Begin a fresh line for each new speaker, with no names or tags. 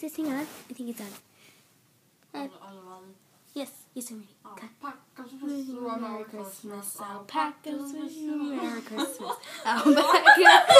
Is this thing on? I think it's on.
Are?
Yes, yes, I'm ready.
Alpacas
Wish you a
Merry Christmas.
Alpacas wish you a Merry Christmas. Alpacas.